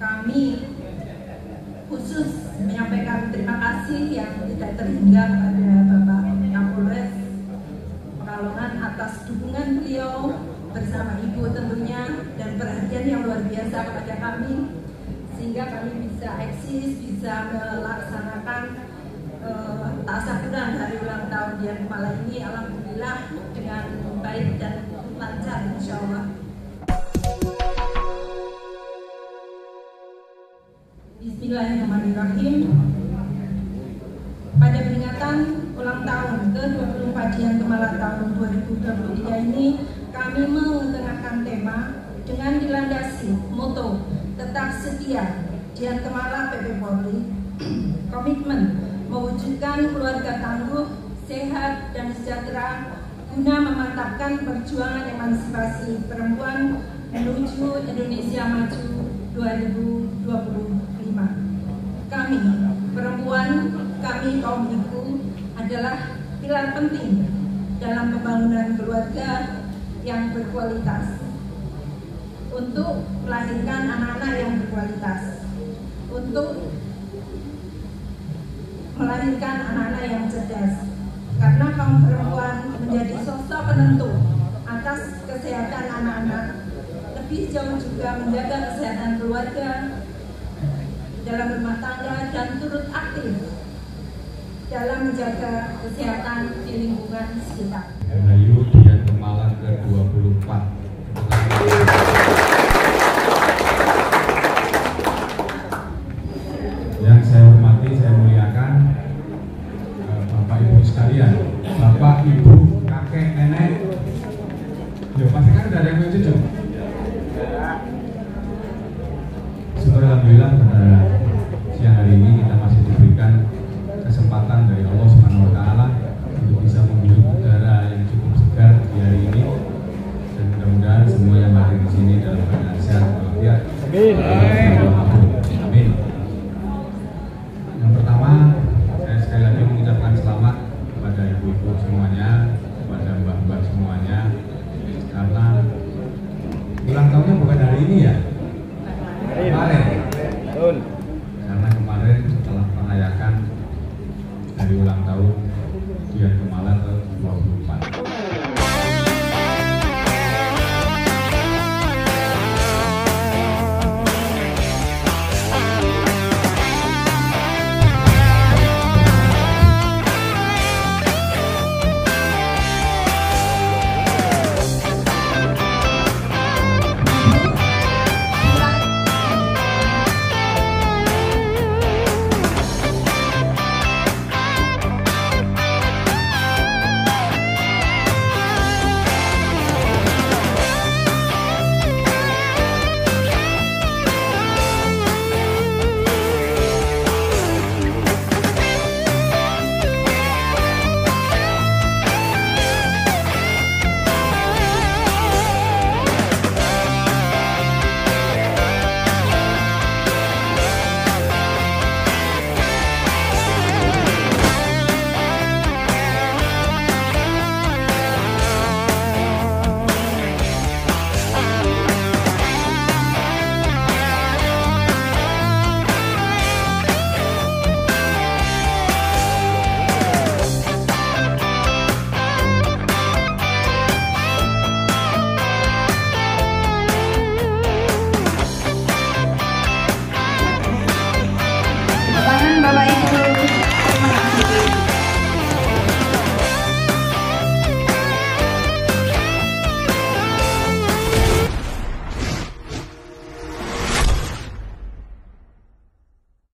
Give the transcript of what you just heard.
kami khusus menyampaikan terima kasih yang tidak terhingga pada Bapak Kapolres Pekalongan atas dukungan beliau bersama Ibu tentunya dan perhatian yang luar biasa kepada kami sehingga kami bisa eksis, bisa melaksanakan uh, tasakuran hari ulang tahun Dian Kemala ini. Alhamdulillah Bismillahirrahmanirrahim. Pada peringatan ulang tahun ke-24 Dian Kemala tahun 2023 ini, kami mengenakan tema dengan dilandasi moto tetap setia Dian Kemala PP Polri, komitmen mewujudkan keluarga tangguh, sehat, dan sejahtera guna memantapkan perjuangan emansipasi perempuan menuju Indonesia Maju 2020 kami, perempuan, kami kaum ibu adalah pilar penting dalam pembangunan keluarga yang berkualitas untuk melahirkan anak-anak yang berkualitas untuk melahirkan anak-anak yang cerdas. Karena kaum perempuan menjadi sosok penentu atas kesehatan anak-anak lebih jauh juga menjaga kesehatan keluarga dalam rumah tangga dan turut aktif dalam menjaga kesehatan di lingkungan sekitar. Rahayu Dian Kemalang ke-24 Yang saya hormati, saya muliakan eh, Bapak Ibu sekalian Bapak, Ibu, kakek, nenek. Ya pasti kan ada yang cucu Syukur Alhamdulillah pada everyone